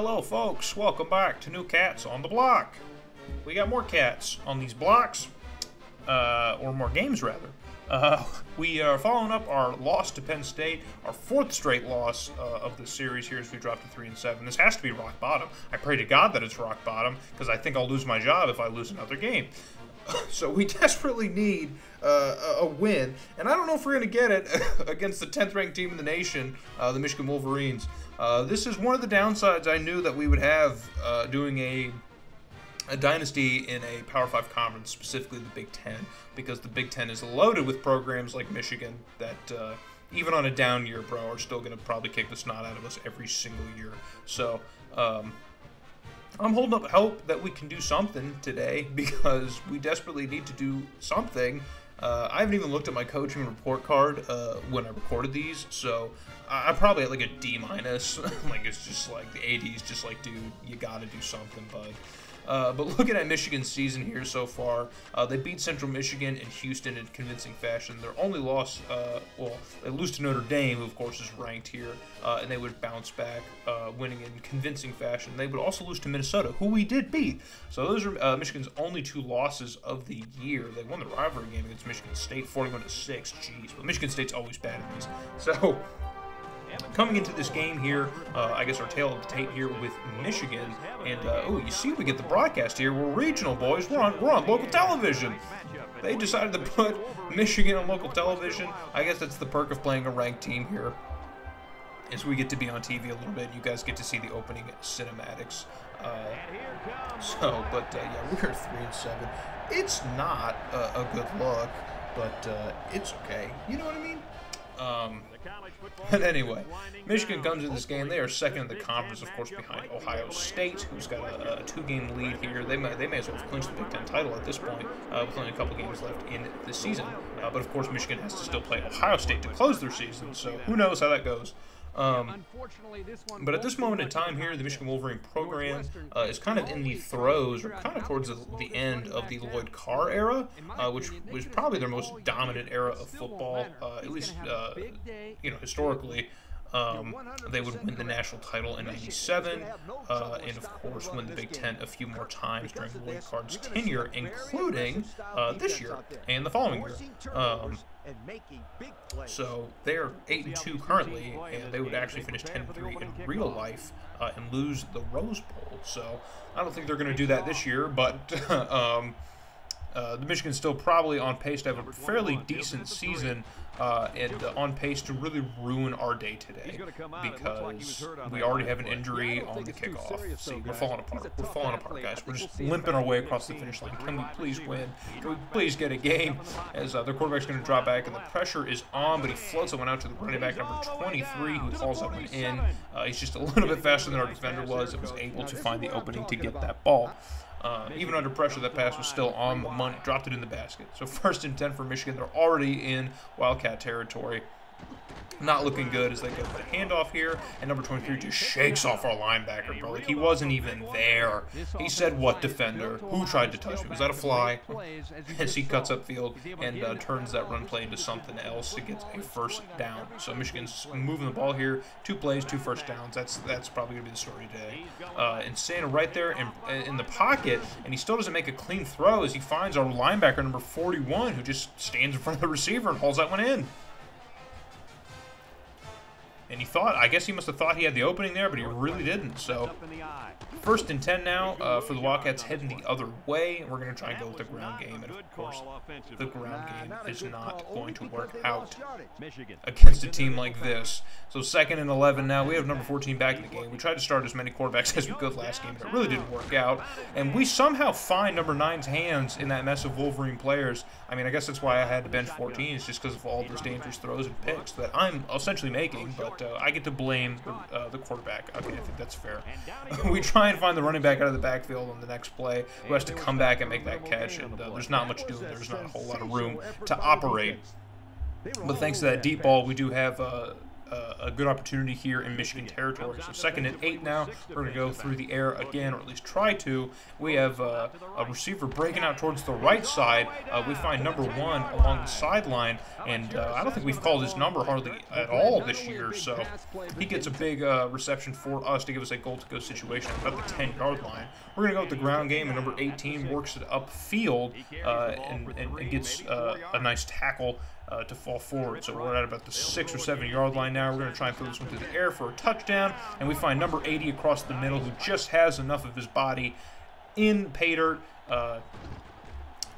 Hello, folks. Welcome back to New Cats on the Block. We got more cats on these blocks, uh, or more games, rather. Uh, we are following up our loss to Penn State, our fourth straight loss uh, of the series here as we dropped to 3 and 7. This has to be rock bottom. I pray to God that it's rock bottom, because I think I'll lose my job if I lose another game. So we desperately need uh, a win, and I don't know if we're going to get it against the 10th ranked team in the nation, uh, the Michigan Wolverines. Uh, this is one of the downsides I knew that we would have uh, doing a a dynasty in a Power 5 conference, specifically the Big Ten, because the Big Ten is loaded with programs like Michigan that, uh, even on a down year, bro, are still going to probably kick the snot out of us every single year. So, um, I'm holding up hope that we can do something today because we desperately need to do something. Uh, I haven't even looked at my coaching report card uh, when I recorded these, so I- I'm probably at like a D minus. like it's just like the AD's just like, dude, you got to do something, bud. Uh, but looking at Michigan's season here so far, uh, they beat Central Michigan and Houston in convincing fashion. Their only loss, uh, well, they lose to Notre Dame, who of course is ranked here, uh, and they would bounce back, uh, winning in convincing fashion. They would also lose to Minnesota, who we did beat. So those are uh, Michigan's only two losses of the year. They won the rivalry game against Michigan State, 41 to six. Jeez, but Michigan State's always bad at these. So. Coming into this game here, uh, I guess our tale of the tape here with Michigan, and uh, oh, you see, we get the broadcast here. We're regional boys. We're on we're on local television. They decided to put Michigan on local television. I guess that's the perk of playing a ranked team here. Is we get to be on TV a little bit. You guys get to see the opening cinematics. Uh, so, but uh, yeah, we're three and seven. It's not a, a good look, but uh, it's okay. You know what I mean? Um, but anyway, Michigan comes in this game. They are second in the conference, of course, behind Ohio State, who's got a, a two-game lead here. They may, they may as well have clinched the Big Ten title at this point, uh, with only a couple games left in the season. Uh, but of course, Michigan has to still play Ohio State to close their season, so who knows how that goes. Um, but at this moment in time here, the Michigan Wolverine program uh, is kind of in the throes, or kind of towards the, the end of the Lloyd Carr era, uh, which was probably their most dominant era of football, uh, at least uh, you know historically. Um, they would win the national title in '97, uh, and of course win the Big Ten a few more times during Lloyd Carr's tenure, including uh, this year and the following year. Um, so they're eight and two currently, and they would actually finish ten and three in real life uh, and lose the Rose Bowl. So I don't think they're going to do that this year, but. um, uh, the Michigan's still probably on pace to have a fairly decent season uh, and uh, on pace to really ruin our day today because we already have an injury on the kickoff. See, we're falling apart. We're falling apart, guys. We're just limping our way across the finish line. Can we please win? Can we please get a game? As uh, their quarterback's going to drop back and the pressure is on, but he floats that one out to the running back number 23 who hauls that one in. Uh, he's just a little bit faster than our defender was and was able to find the opening to get that ball. Uh, even under pressure, that pass was still on the money. Dropped it in the basket. So first and 10 for Michigan. They're already in Wildcat territory. Not looking good as they go to the handoff here. And number 23 just shakes off our linebacker, bro. Like, he wasn't even there. He said, what defender? Who tried to touch me? Was that a fly? As he cuts upfield and uh, turns that run play into something else to get a first down. So Michigan's moving the ball here. Two plays, two first downs. That's that's probably going to be the story today. Uh, and Santa right there in, in the pocket, and he still doesn't make a clean throw as he finds our linebacker number 41 who just stands in front of the receiver and hauls that one in. And he thought, I guess he must have thought he had the opening there, but he really didn't. So, first and 10 now uh, for the Wildcats heading the other way. We're going to try and go with the ground game. And, of course, the ground game is not going to work out against a team like this. So, second and 11 now. We have number 14 back in the game. We tried to start as many quarterbacks as we could last game, but it really didn't work out. And we somehow find number 9's hands in that mess of Wolverine players. I mean, I guess that's why I had to bench 14 is just because of all those dangerous throws and picks that I'm essentially making, but uh, I get to blame the, uh, the quarterback. Okay, I think that's fair. we try and find the running back out of the backfield on the next play who has to come back and make that catch, and uh, there's not much doing. There's not a whole lot of room to operate. But thanks to that deep ball, we do have uh, a good opportunity here in Michigan territory. So second and eight now. We're going to go through the air again, or at least try to. We have uh, a receiver breaking out towards the right side. Uh, we find number one along the sideline, and uh, I don't think we've called his number hardly at all this year. So he gets a big uh, reception for us to give us a goal-to-go situation at about the 10-yard line. We're going to go with the ground game, and number 18 works it upfield uh, and, and, and, gets a nice tackle uh, to fall forward. So we're at about the six or seven yard line now. We're going to try and throw this one through the air for a touchdown. And we find number 80 across the middle who just has enough of his body in pay dirt uh,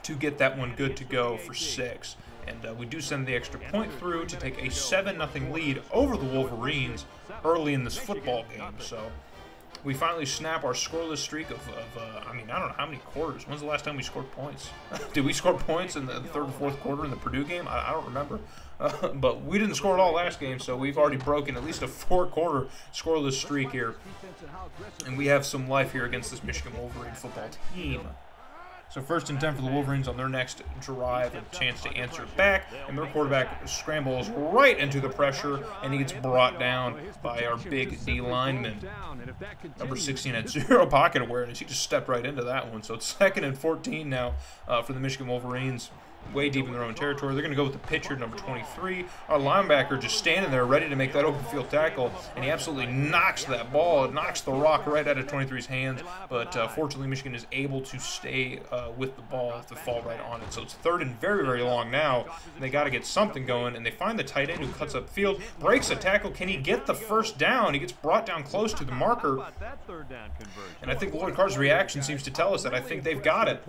to get that one good to go for six. And uh, we do send the extra point through to take a 7 0 lead over the Wolverines early in this football game. So we finally snap our scoreless streak of, of uh, I mean, I don't know how many quarters. When's the last time we scored points? Did we score points in the third and fourth quarter in the Purdue game? I, I don't remember. Uh, but we didn't score at all last game, so we've already broken at least a four-quarter scoreless streak here. And we have some life here against this Michigan Wolverine football team. So first and 10 for the Wolverines on their next drive, a chance to answer back, and their quarterback scrambles right into the pressure, and he gets brought down by our big D lineman. Number 16 had zero pocket awareness. He just stepped right into that one. So it's second and 14 now uh, for the Michigan Wolverines way deep in their own territory. They're going to go with the pitcher, number 23. Our linebacker just standing there ready to make that open field tackle, and he absolutely knocks that ball, knocks the rock right out of 23's hands. But uh, fortunately, Michigan is able to stay uh, with the ball to fall right on it. So it's third and very, very long now. And they got to get something going, and they find the tight end who cuts up field, breaks a tackle. Can he get the first down? He gets brought down close to the marker. And I think Lloyd Carr's reaction seems to tell us that I think they've got it.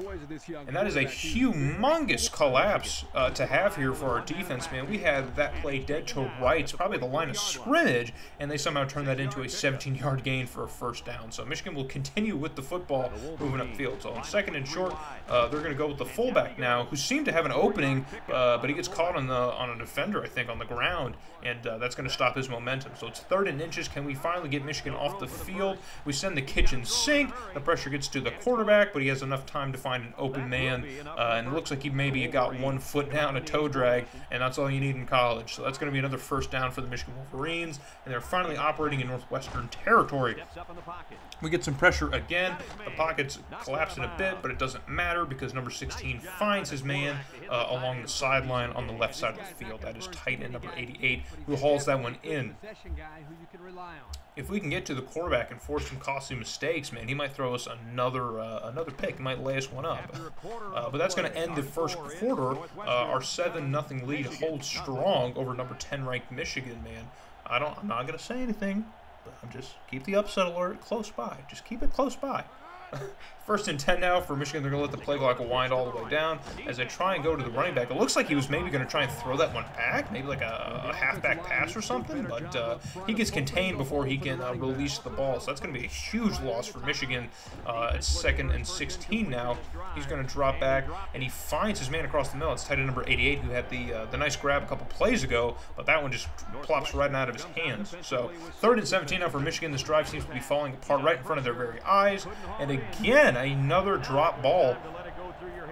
And that is a humongous collapse uh, to have here for our defense, man. We had that play dead to rights, probably the line of scrimmage, and they somehow turned that into a 17-yard gain for a first down. So Michigan will continue with the football moving upfield. So on second and short, uh, they're going to go with the fullback now, who seemed to have an opening, uh, but he gets caught on the on a defender, I think, on the ground, and uh, that's going to stop his momentum. So it's third and inches. Can we finally get Michigan off the field? We send the kitchen sink. The pressure gets to the quarterback, but he has enough time to find an open man, uh, and it looks like he maybe got one foot down a toe drag, and that's all you need in college. So that's going to be another first down for the Michigan Wolverines, and they're finally operating in Northwestern territory. We get some pressure again. The pocket's collapsing a bit, but it doesn't matter because number 16 finds his man uh, along the sideline on the left side of the field. That is tight end number 88, who hauls that one in if we can get to the quarterback and force some costly mistakes, man, he might throw us another uh, another pick. He might lay us one up. Uh, but that's going to end the first quarter. Uh, our seven nothing lead holds strong over number ten ranked Michigan. Man, I don't. I'm not going to say anything, but I'm just keep the upset alert close by. Just keep it close by. First and 10 now for Michigan. They're going to let the play clock wind all the way down as they try and go to the running back. It looks like he was maybe going to try and throw that one back, maybe like a, a halfback pass or something, but uh, he gets contained before he can uh, release the ball. So that's going to be a huge loss for Michigan. Uh, it's second and 16 now. He's going to drop back, and he finds his man across the middle. It's tight end number 88 who had the uh, the nice grab a couple plays ago, but that one just plops right out of his hands. So third and 17 now for Michigan. This drive seems to be falling apart right in front of their very eyes. And again, another drop ball.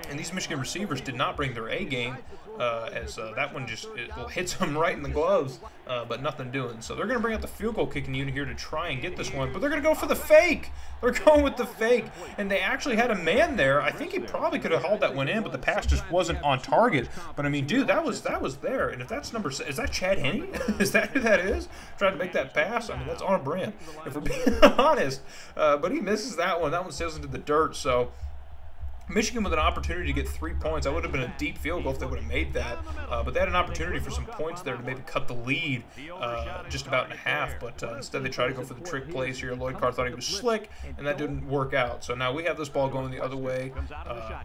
And these Michigan receivers did not bring their A game uh, as uh, that one just hits him right in the gloves, uh, but nothing doing. So they're going to bring out the field goal kicking unit here to try and get this one, but they're going to go for the fake. They're going with the fake, and they actually had a man there. I think he probably could have hauled that one in, but the pass just wasn't on target. But I mean, dude, that was that was there. And if that's number, is that Chad Henne? is that who that is? Trying to make that pass. I mean, that's on brand. If we're being honest, uh, but he misses that one. That one sails into the dirt. So. Michigan with an opportunity to get three points. That would have been a deep field goal if they would have made that. Uh, but they had an opportunity for some points there to maybe cut the lead uh, just about in half. But uh, instead, they tried to go for the trick plays here. Lloyd Carr thought he was slick, and that didn't work out. So now we have this ball going the other way. Uh,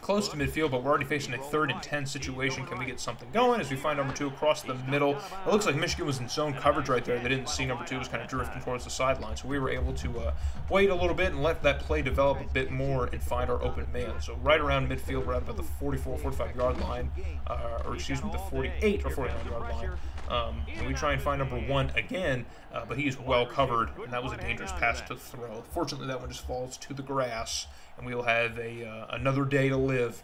close to midfield, but we're already facing a third and 10 situation. Can we get something going as we find number two across the middle? It looks like Michigan was in zone coverage right there. They didn't see number two was kind of drifting towards the sideline. So we were able to uh, wait a little bit and let that play develop a bit more and find find our open man. So right around midfield, we're at about the 44, 45 yard line, uh, or excuse me, the 48 or 49 yard line. Um, and we try and find number one again, uh, but he is well covered, and that was a dangerous pass to throw. Fortunately, that one just falls to the grass, and we will have a uh, another day to live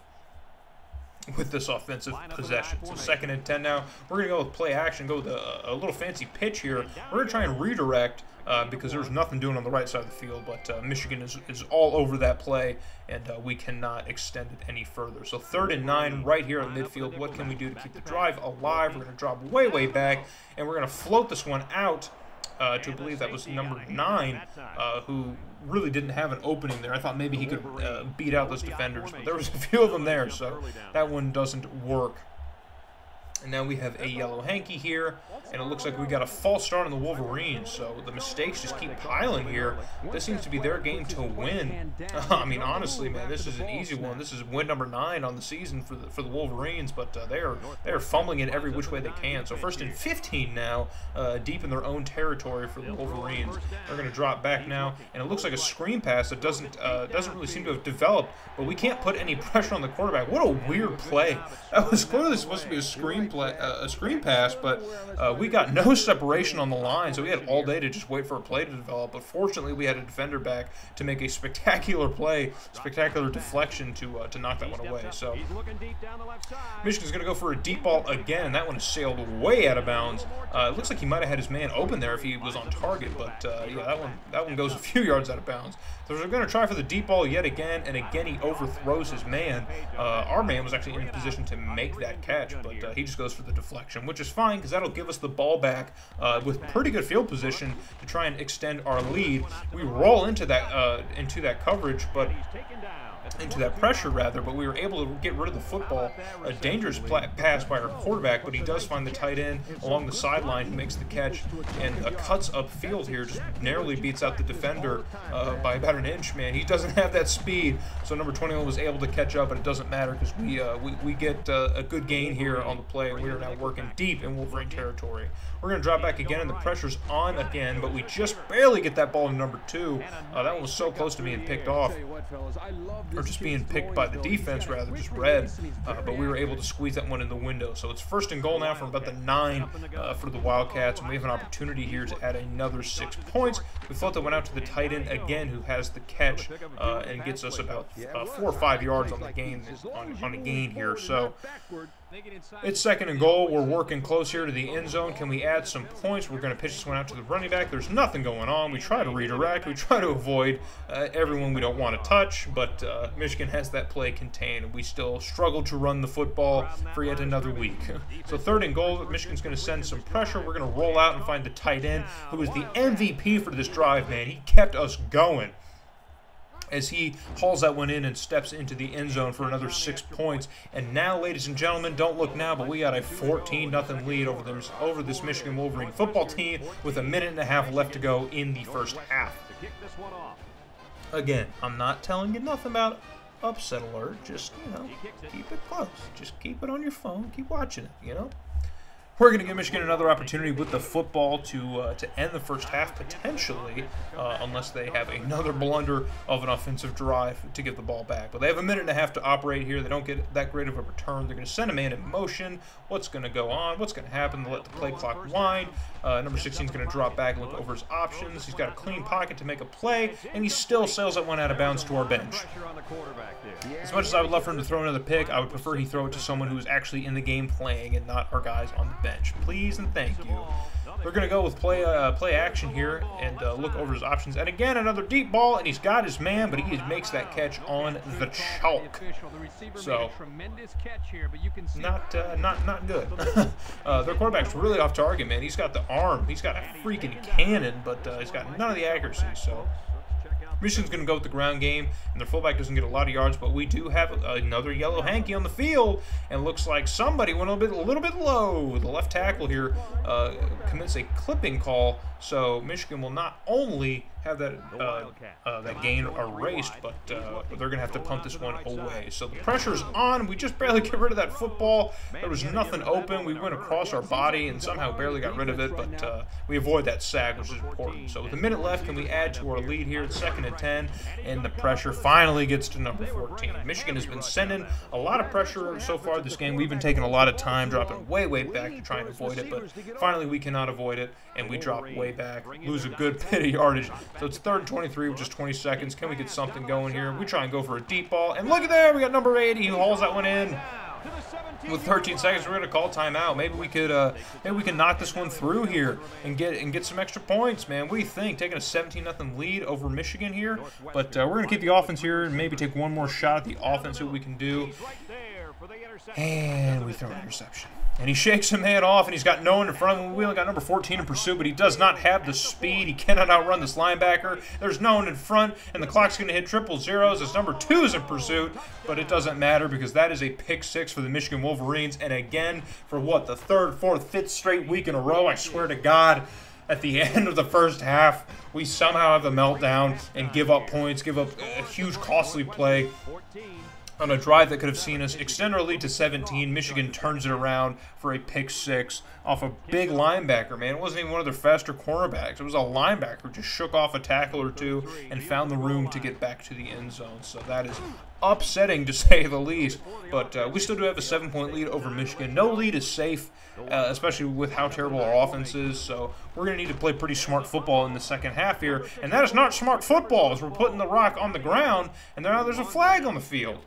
with this offensive possession. So second and 10 now. We're going to go with play action, go with a, a little fancy pitch here. We're going to try and redirect uh, because there's nothing doing on the right side of the field, but uh, Michigan is, is all over that play, and uh, we cannot extend it any further. So third and nine right here at midfield. What can we do to keep the drive alive? We're going to drop way, way back, and we're going to float this one out uh, to believe that was number nine, uh, who really didn't have an opening there. I thought maybe he could uh, beat out those defenders, but there was a few of them there, so that one doesn't work. And now we have a yellow hanky here, and it looks like we got a false start on the Wolverines, so the mistakes just keep piling here. This seems to be their game to win. I mean, honestly, man, this is an easy one. This is win number nine on the season for the for the Wolverines, but uh, they are they are fumbling it every which way they can. So first and 15 now, uh, deep in their own territory for the Wolverines. They're going to drop back now, and it looks like a screen pass that doesn't uh, doesn't really seem to have developed, but we can't put any pressure on the quarterback. What a weird play. That was clearly supposed to be a screen uh, a screen pass, but uh, we got no separation on the line, so we had all day to just wait for a play to develop. But fortunately, we had a defender back to make a spectacular play, spectacular deflection to uh, to knock that one away. So Michigan's going to go for a deep ball again. That one is sailed way out of bounds. Uh, it looks like he might have had his man open there if he was on target, but uh, yeah, that one that one goes a few yards out of bounds. So they're going to try for the deep ball yet again, and again he overthrows his man. Uh, our man was actually in position to make that catch, but uh, he just goes for the deflection, which is fine because that'll give us the ball back uh, with pretty good field position to try and extend our lead. We roll into that uh, into that coverage, but into that pressure rather, but we were able to get rid of the football. A dangerous pass by our quarterback, but he does find the tight end along the sideline, who makes the catch, and uh, cuts upfield here, just narrowly beats out the defender uh, by about an inch, man. He doesn't have that speed, so number 21 was able to catch up, but it doesn't matter because we, uh, we, we get uh, a good gain here on the play, we are now working deep in Wolverine territory. We're going to drop back again, and the pressure's on again, but we just barely get that ball to number two. Uh, that one was so close to being picked off or just being picked by the defense rather, just red. Uh, but we were able to squeeze that one in the window. So it's first and goal now from about the nine uh, for the Wildcats, and we have an opportunity here to add another six points. We thought that went out to the tight end again, who has the catch uh, and gets us about uh, four or five yards on the game on, on a gain here. So it's second and goal. We're working close here to the end zone. Can we add some points? We're going to pitch this one out to the running back. There's nothing going on. We try to redirect. We try to avoid uh, everyone we don't want to touch, but uh, Michigan has that play contained. We still struggle to run the football for yet another week. so third and goal. Michigan's going to send some pressure. We're going to roll out and find the tight end, who is the MVP for this drive, man. He kept us going as he hauls that one in and steps into the end zone for another six points. And now, ladies and gentlemen, don't look now, but we got a 14 0 lead over them over this Michigan Wolverine football team with a minute and a half left to go in the first half. Again, I'm not telling you nothing about upset alert. Just, you know, keep it close. Just keep it on your phone. Keep watching it, you know? We're going to give Michigan another opportunity with the football to uh, to end the first half potentially, uh, unless they have another blunder of an offensive drive to get the ball back. But they have a minute and a half to operate here. They don't get that great of a return. They're going to send a man in motion. What's going to go on? What's going to happen? They let the play clock wind. Uh, number 16 is going to drop back and look over his options. He's got a clean pocket to make a play, and he still sails that one out of bounds to our bench. As much as I would love for him to throw another pick, I would prefer he throw it to someone who is actually in the game playing and not our guys on the bench. Please and thank you. We're going to go with play uh, play action here and uh, look over his options. And again, another deep ball, and he's got his man, but he makes that catch on the chalk. So, tremendous catch here, but you can see. not uh, not not good. uh, their quarterback's really off target, man. He's got the arm. He's got a freaking cannon, but uh, he's got none of the accuracy. So, Michigan's going to go with the ground game, and their fullback doesn't get a lot of yards, but we do have another yellow hanky on the field, and looks like somebody went a little bit, a little bit low. The left tackle here uh, commits a clipping call, so Michigan will not only have that uh, uh, that gain erased, but uh, they're going to have to punt this one away. So the pressure's on. We just barely get rid of that football. There was nothing open. We went across our body and somehow barely got rid of it, but uh, we avoid that sag, which is important. So with a minute left, can we add to our lead here? It's second and 10, and the pressure finally gets to number 14. Michigan has been sending a lot of pressure so far this game. We've been taking a lot of time, dropping way, way back to try and avoid it, but finally we cannot avoid it, and we drop way back, lose a good bit of yardage. So it's third and 23 with just 20 seconds. Can we get something going here? We try and go for a deep ball. And look at there, we got number 80 who hauls that one in. with 13 seconds, we're gonna call timeout. Maybe we could, uh, maybe we can knock this one through here and get and get some extra points, man. What do you think? Taking a 17 nothing lead over Michigan here, but uh, we're gonna keep the offense here and maybe take one more shot at the offense. What we can do. And we throw an interception. And he shakes a man off, and he's got no one in front of him. We only got number 14 in pursuit, but he does not have the speed. He cannot outrun this linebacker. There's no one in front, and the clock's going to hit triple zeros as number two is in pursuit, but it doesn't matter because that is a pick six for the Michigan Wolverines. And again, for what, the third, fourth, fifth straight week in a row, I swear to God, at the end of the first half, we somehow have a meltdown and give up points, give up a huge costly play on a drive that could have seen us extend our lead to 17. Michigan turns it around for a pick six off a big linebacker, man. It wasn't even one of their faster cornerbacks. It was a linebacker who just shook off a tackle or two and found the room to get back to the end zone. So that is upsetting to say the least. But uh, we still do have a seven point lead over Michigan. No lead is safe, uh, especially with how terrible our offense is. So we're going to need to play pretty smart football in the second half here. And that is not smart football as we're putting the rock on the ground and now there's a flag on the field.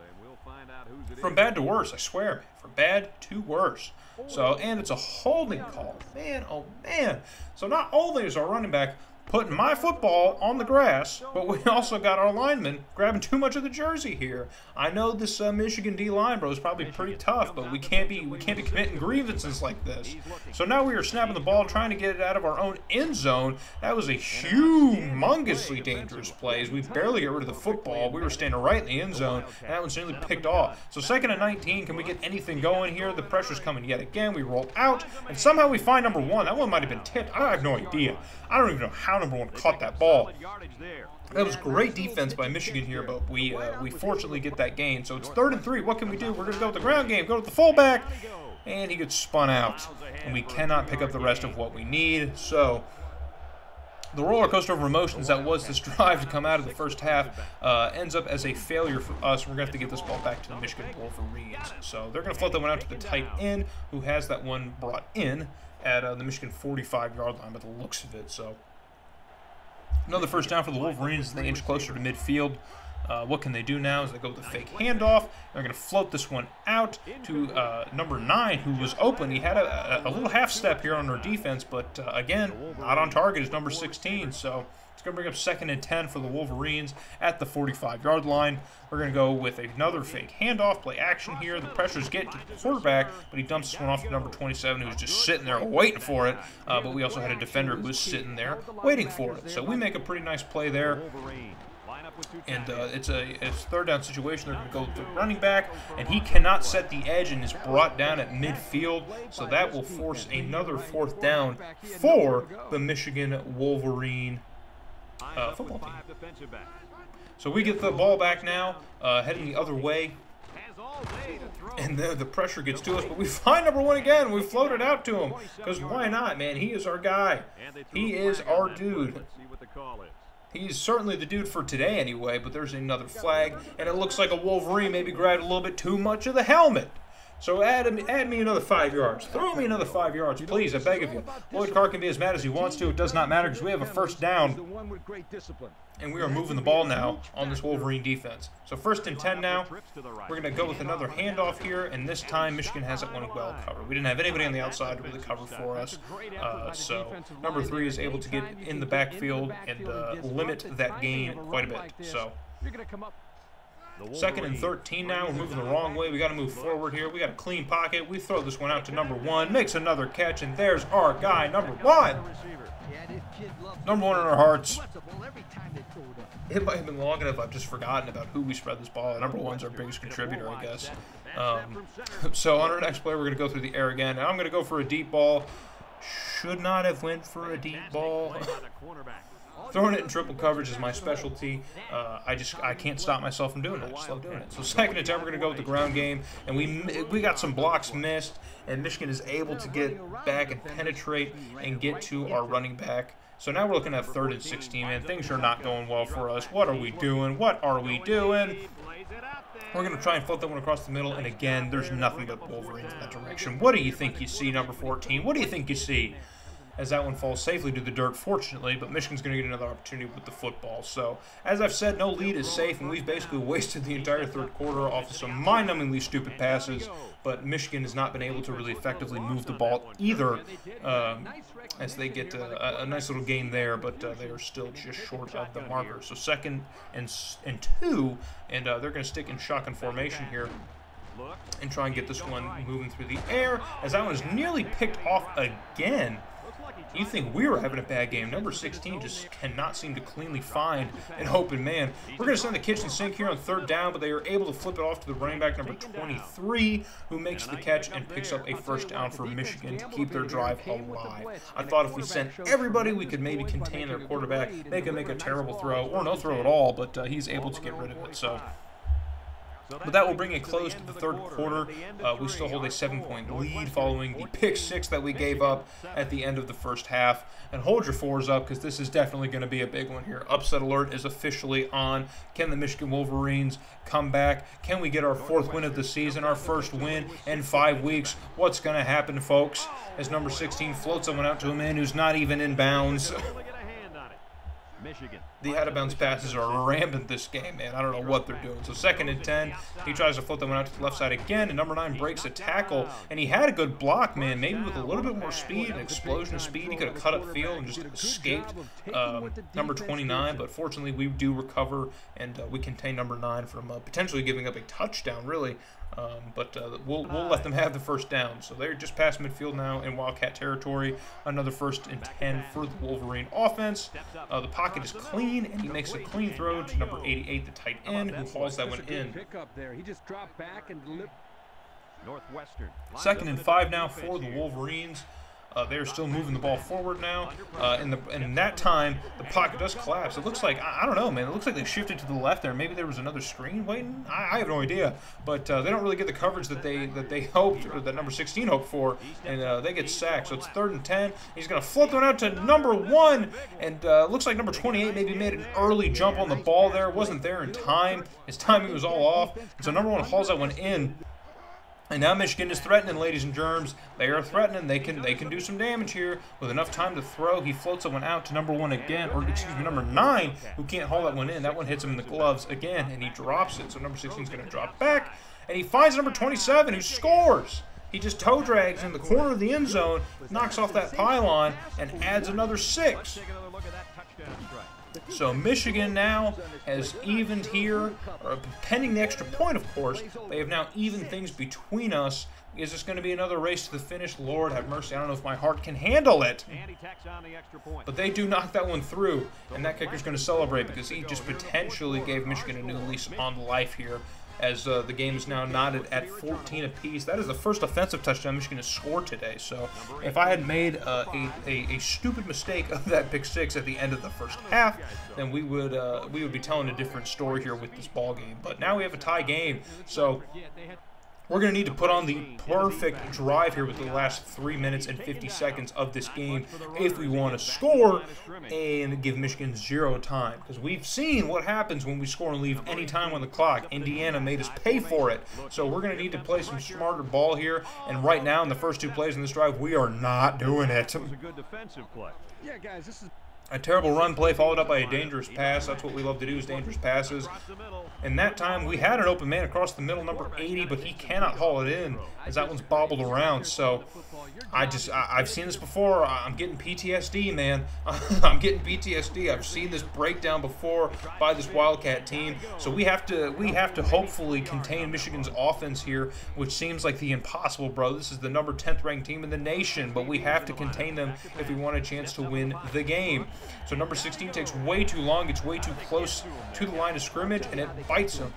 From bad to worse, I swear. Man. From bad to worse. So, and it's a holding call. Man, oh man. So not only is our running back putting my football on the grass, but we also got our lineman grabbing too much of the jersey here. I know this uh, Michigan D line, bro, is probably pretty tough, but we can't be we can't be committing grievances like this. So now we are snapping the ball, trying to get it out of our own end zone. That was a humongously dangerous play. As we barely get rid of the football, we were standing right in the end zone, and that one's nearly picked off. So second and 19, can we get anything going here? The pressure's coming yet again. We roll out, and somehow we find number one. That one might have been tipped. I have no idea. I don't even know how number one caught that ball. That was great defense by Michigan here, but we uh, we fortunately get that gain. So it's third and three. What can we do? We're going to go with the ground game. Go to the fullback, and he gets spun out, and we cannot pick up the rest of what we need. So the roller coaster of emotions that was this drive to come out of the first half uh, ends up as a failure for us. We're going to have to get this ball back to the Michigan Wolverines. So they're going to float that one out to the tight end, who has that one brought in at uh, the Michigan 45-yard line by the looks of it. So another first down for the Wolverines. They inch closer to midfield. Uh, what can they do now is they go with a fake handoff. They're going to float this one out to uh, number 9, who was open. He had a, a, little half step here on our defense, but uh, again, not on target is number 16. So it's going to bring up second and 10 for the Wolverines at the 45-yard line. We're going to go with another fake handoff, play action here. The pressure's getting to the quarterback, but he dumps one off to number 27, who's just sitting there waiting for it. Uh, but we also had a defender who was sitting there waiting for it. So we make a pretty nice play there. And uh, it's a it's third down situation. They're going to go the running back, and he cannot set the edge and is brought down at midfield. So that will force another fourth down for the Michigan Wolverine uh, football team. So we get the ball back now, uh, heading the other way. And the, the pressure gets to us, but we find number one again. We float it out to him. Because why not, man? He is our guy. He is our dude. He's certainly the dude for today anyway, but there's another flag, and it looks like a Wolverine maybe grabbed a little bit too much of the helmet. So add, add me another five yards. Throw me another five yards, please, I beg of you. Lloyd Carr can be as mad as he wants to. It does not matter because we have a first down. And we are moving the ball now on this Wolverine defense. So first and 10 now. We're going to go with another handoff here, and this time Michigan has it one well covered. We didn't have anybody on the outside to really cover for us. Uh, so number three is able to get in the backfield and uh, limit that gain quite a bit. So Second and 13 now. We're moving the wrong way. We got to move forward here. We got a clean pocket. We throw this one out to number one. Makes another catch, and there's our guy, number one. Number one in our hearts. It might have been long enough I've just forgotten about who we spread this ball. Number one's our biggest contributor, I guess. Um, so on our next play, we're going to go through the air again. I'm going to go for a deep ball. Should not have went for a deep ball. Throwing it in triple coverage is my specialty. Uh, I just I can't stop myself from doing it. I just love doing it. So second attempt, we're going to go with the ground game, and we we got some blocks missed, and Michigan is able to get back and penetrate and get to our running back. So now we're looking at third and 16, and things are not going well for us. What are we doing? What are we doing? We're going to try and float that one across the middle, and again, there's nothing but Wolverines in that direction. What do you think you see, number 14? What do you think you see? As that one falls safely to the dirt, fortunately, but Michigan's going to get another opportunity with the football. So, as I've said, no lead is safe, and we've basically wasted the entire third quarter off of some mind-numbingly stupid passes, but Michigan has not been able to really effectively move the ball either um, as they get a, a, nice little gain there, but uh, they are still just short of the marker. So second and, and two, and uh, they're going to stick in shotgun formation here and try and get this one moving through the air as that one is nearly picked off again. You think we were having a bad game. Number 16 just cannot seem to cleanly find an open man. We're going to send the kitchen sink here on third down, but they are able to flip it off to the running back number 23, who makes the catch and picks up a first down for Michigan to keep their drive alive. I thought if we sent everybody, we could maybe contain their quarterback. They could make a terrible throw, or no throw at all, but uh, he's able to get rid of it. So but that will bring a close to the third quarter. Uh, we still hold a seven-point lead following the pick six that we gave up at the end of the first half. And hold your fours up because this is definitely going to be a big one here. Upset alert is officially on. Can the Michigan Wolverines come back? Can we get our fourth win of the season, our first win in five weeks? What's going to happen, folks? As number 16 floats someone out to a man who's not even in bounds. Michigan. The out of bounds passes are rampant this game, man. I don't know what they're doing. So second and 10, he tries to float that one out to the left side again, and number 9 breaks a tackle, and he had a good block, man. Maybe with a little bit more speed, an explosion of speed, he could have cut up field and just escaped um, number 29, but fortunately we do recover, and uh, we contain number 9 from uh, potentially giving up a touchdown, really. Um, but uh, we'll, we'll let them have the first down. So they're just past midfield now in Wildcat territory. Another first and 10 for the Wolverine offense. Uh, the pocket is clean, and he makes a clean throw to number 88, the tight end, who hauls that one in. Second and five now for the Wolverines. Uh, they're still moving the ball forward now. Uh, in the that time, the pocket does collapse. It looks like I, I, don't know, man. It looks like they shifted to the left there. Maybe there was another screen waiting. I, I have no idea. But uh, they don't really get the coverage that they that they hoped or that number 16 hoped for, and uh, they get sacked. So it's third and 10. He's gonna flip one out to number one, and uh, looks like number 28 maybe made an early jump on the ball there. Wasn't there in time. His timing was all off. And so number one hauls that one in. And now Michigan is threatening, ladies and germs. They are threatening. They can they can do some damage here with enough time to throw. He floats that one out to number one again, or excuse me, number nine, who can't haul that one in. That one hits him in the gloves again, and he drops it. So number 16 is going to drop back, and he finds number 27, who scores. He just toe drags in the corner of the end zone, knocks off that pylon, and adds another six. So Michigan now has evened here, pending the extra point, of course. They have now evened things between us. Is this going to be another race to the finish? Lord have mercy. I don't know if my heart can handle it. But they do knock that one through, and that kicker's going to celebrate because he just potentially gave Michigan a new lease on life here as uh, the game is now knotted at 14 apiece. That is the first offensive touchdown Michigan has scored today. So if I had made uh, a, a, a, stupid mistake of that pick six at the end of the first half, then we would uh, we would be telling a different story here with this ball game. But now we have a tie game, so we're going to need to put on the perfect drive here with the last 3 minutes and 50 seconds of this game if we want to score and give Michigan zero time. Because we've seen what happens when we score and leave any time on the clock. Indiana made us pay for it. So we're going to need to play some smarter ball here. And right now, in the first two plays in this drive, we are not doing it. a good defensive play. Yeah, guys, this is a terrible run play followed up by a dangerous pass. That's what we love to do is dangerous passes. And that time we had an open man across the middle, number 80, but he cannot haul it in as that one's bobbled around. So I just, I, have seen this before. I'm getting PTSD, man. I'm getting PTSD. I've seen this breakdown before by this Wildcat team. So we have to, we have to hopefully contain Michigan's offense here, which seems like the impossible, bro. This is the number 10th ranked team in the nation, but we have to contain them if we want a chance to win the game. So number 16 takes way too long, gets way too close to the line of scrimmage, and it bites him.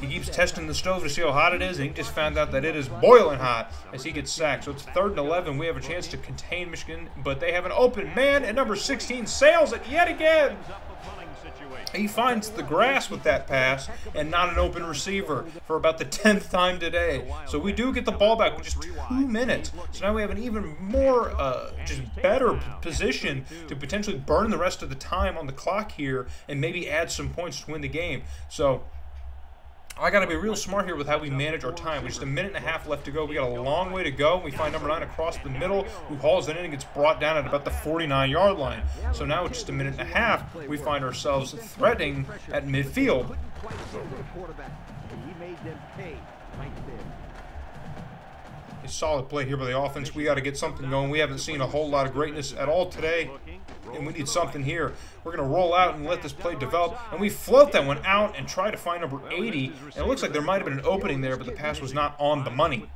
He keeps testing the stove to see how hot it is, and he just found out that it is boiling hot as he gets sacked. So it's third and 11. We have a chance to contain Michigan, but they have an open man, and number 16 sails it yet again. He finds the grass with that pass and not an open receiver for about the 10th time today. So we do get the ball back with just two minutes. So now we have an even more, uh, just better position to potentially burn the rest of the time on the clock here and maybe add some points to win the game. So I got to be real smart here with how we manage our time. With just a minute and a half left to go. We got a long way to go. We find number nine across the middle, who hauls it in and gets brought down at about the 49-yard line. So now with just a minute and a half, we find ourselves threading at midfield. A solid play here by the offense. We got to get something going. We haven't seen a whole lot of greatness at all today and we need something here. We're going to roll out and let this play develop, and we float that one out and try to find number 80, and it looks like there might have been an opening there, but the pass was not on the money.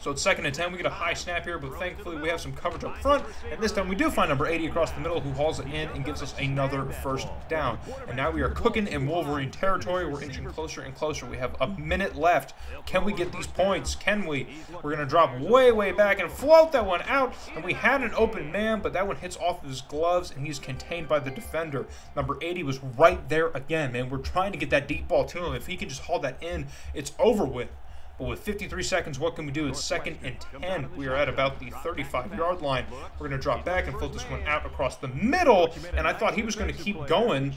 So it's second and 10. We get a high snap here, but thankfully we have some coverage up front, and this time we do find number 80 across the middle who hauls it in and gives us another first down. And now we are cooking in Wolverine territory. We're inching closer and closer. We have a minute left. Can we get these points? Can we? We're going to drop way, way back and float that one out, and we had an open man, but that one hits off of his gloves, and he's contained by the defender. Number 80 was right there again, man. We're trying to get that deep ball to him. If he can just haul that in, it's over with. But with 53 seconds, what can we do? It's second and 10. We are at about the 35-yard line. We're going to drop back and float this one out across the middle, and I thought he was going to keep going.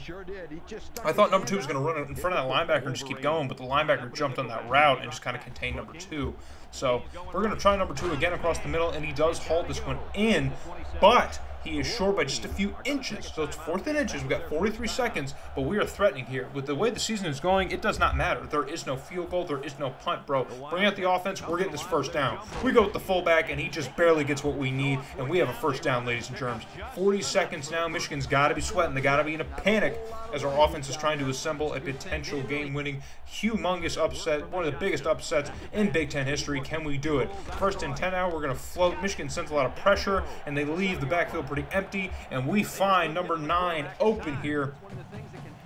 I thought number two was going to run in front of that linebacker and just keep going, but the linebacker jumped on that route and just kind of contained number two. So we're going to try number two again across the middle, and he does haul this one in, but he is short by just a few inches. So it's fourth and inches. We've got 43 seconds, but we are threatening here. With the way the season is going, it does not matter. There is no field goal. There is no punt, bro. Bring out the offense. We're getting this first down. We go with the fullback, and he just barely gets what we need, and we have a first down, ladies and germs. 40 seconds now. Michigan's got to be sweating. They got to be in a panic as our offense is trying to assemble a potential game-winning, humongous upset, one of the biggest upsets in Big Ten history. Can we do it? First and 10 now. We're going to float. Michigan sends a lot of pressure, and they leave the backfield empty, and we find number nine open here.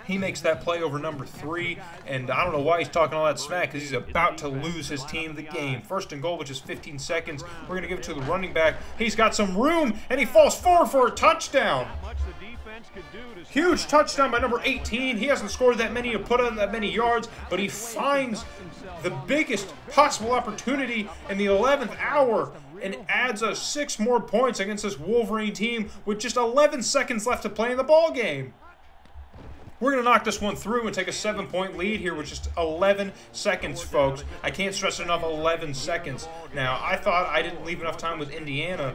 He makes that play over number three, and I don't know why he's talking all that smack because he's about to lose his team the game. First and goal, which is 15 seconds. We're going to give it to the running back. He's got some room, and he falls forward for a touchdown. Huge touchdown by number 18. He hasn't scored that many or put on that many yards, but he finds the biggest possible opportunity in the 11th hour and adds us six more points against this Wolverine team with just 11 seconds left to play in the ball game. We're going to knock this one through and take a seven-point lead here with just 11 seconds, folks. I can't stress enough 11 seconds. Now, I thought I didn't leave enough time with Indiana,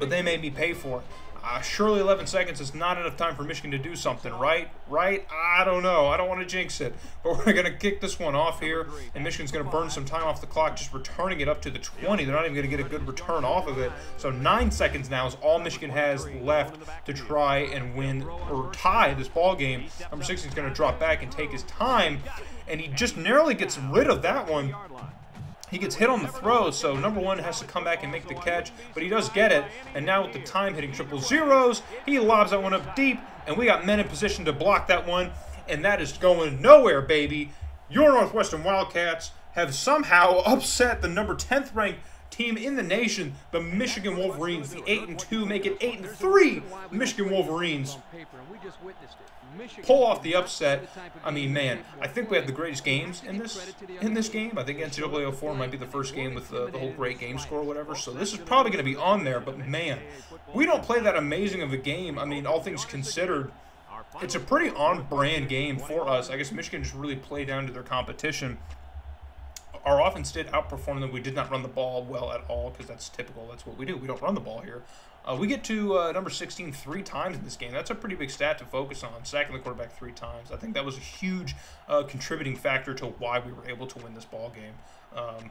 but they made me pay for it. Uh, surely 11 seconds is not enough time for Michigan to do something, right? Right? I don't know. I don't want to jinx it. But we're going to kick this one off here, and Michigan's going to burn some time off the clock, just returning it up to the 20. They're not even going to get a good return off of it. So nine seconds now is all Michigan has left to try and win or tie this ball game. Number 16 is going to drop back and take his time, and he just narrowly gets rid of that one. He gets hit on the throw, so number one has to come back and make the catch, but he does get it. And now with the time hitting triple zeros, he lobs that one up deep, and we got men in position to block that one, and that is going nowhere, baby. Your Northwestern Wildcats have somehow upset the number 10th ranked team in the nation, the Michigan Wolverines. The 8 and 2 make it 8 and 3 Michigan Wolverines pull off the upset. I mean, man, I think we had the greatest games in this in this game. I think NCAA 04 might be the first game with the, the whole great game score or whatever. So this is probably going to be on there. But man, we don't play that amazing of a game. I mean, all things considered, it's a pretty on-brand game for us. I guess Michigan just really played down to their competition. Our offense did outperform them. We did not run the ball well at all because that's typical. That's what we do. We don't run the ball here. Uh, we get to uh, number 16 three times in this game. That's a pretty big stat to focus on, sacking the quarterback three times. I think that was a huge uh, contributing factor to why we were able to win this ball game. Um,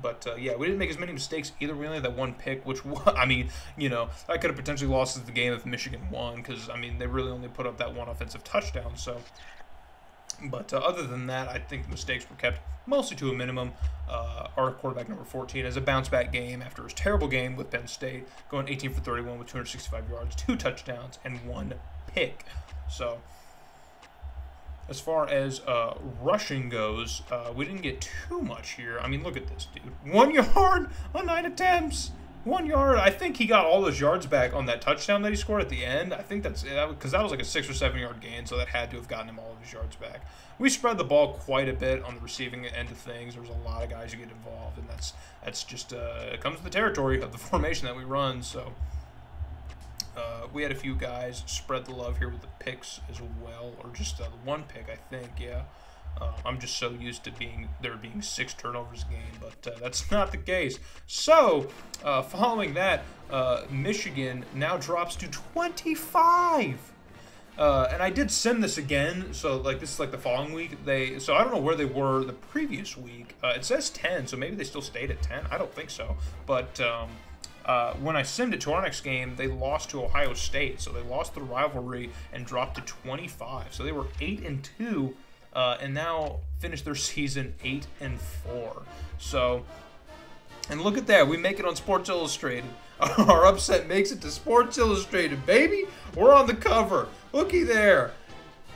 but uh, yeah, we didn't make as many mistakes either. We only had that one pick, which I mean, you know, I could have potentially lost the game if Michigan won because I mean they really only put up that one offensive touchdown. So but uh, other than that, I think the mistakes were kept mostly to a minimum. Uh, our quarterback number 14 has a bounce back game after his terrible game with Penn State, going 18 for 31 with 265 yards, two touchdowns, and one pick. So, as far as uh, rushing goes, uh, we didn't get too much here. I mean, look at this, dude. One yard on nine attempts one yard. I think he got all those yards back on that touchdown that he scored at the end. I think that's because that was like a six or seven yard gain, so that had to have gotten him all of his yards back. We spread the ball quite a bit on the receiving end of things. There's a lot of guys who get involved, and that's that's just uh, it comes with the territory of the formation that we run. So. Uh, we had a few guys spread the love here with the picks as well, or just uh, one pick, I think, yeah. Uh, I'm just so used to being there being six turnovers a game, but uh, that's not the case. So, uh, following that, uh, Michigan now drops to 25. Uh, and I did send this again, so like this is like the following week. They so I don't know where they were the previous week. Uh, it says 10, so maybe they still stayed at 10. I don't think so. But um, uh, when I sent it to our next game, they lost to Ohio State, so they lost the rivalry and dropped to 25. So they were eight and two, uh, and now finish their season eight and four. So, and look at that, we make it on Sports Illustrated. Our upset makes it to Sports Illustrated, baby. We're on the cover. Looky there.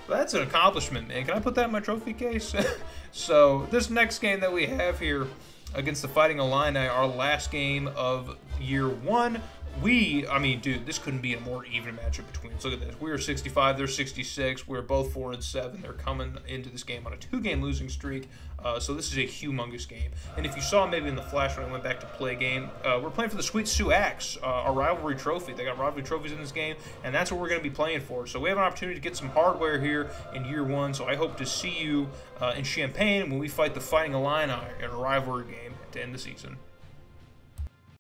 That's an accomplishment, man. Can I put that in my trophy case? so this next game that we have here against the Fighting Illini, our last game of year one, we, I mean, dude, this couldn't be a more even matchup between us. Look at this. We are 65, they're 66. We're both 4 and 7. They're coming into this game on a two game losing streak. Uh, so this is a humongous game. And if you saw maybe in the flash when I went back to play game, uh, we're playing for the Sweet Sioux Axe, uh, our rivalry trophy. They got rivalry trophies in this game, and that's what we're going to be playing for. So we have an opportunity to get some hardware here in year one. So I hope to see you uh, in Champaign when we fight the Fighting Illini in a rivalry game to end the season.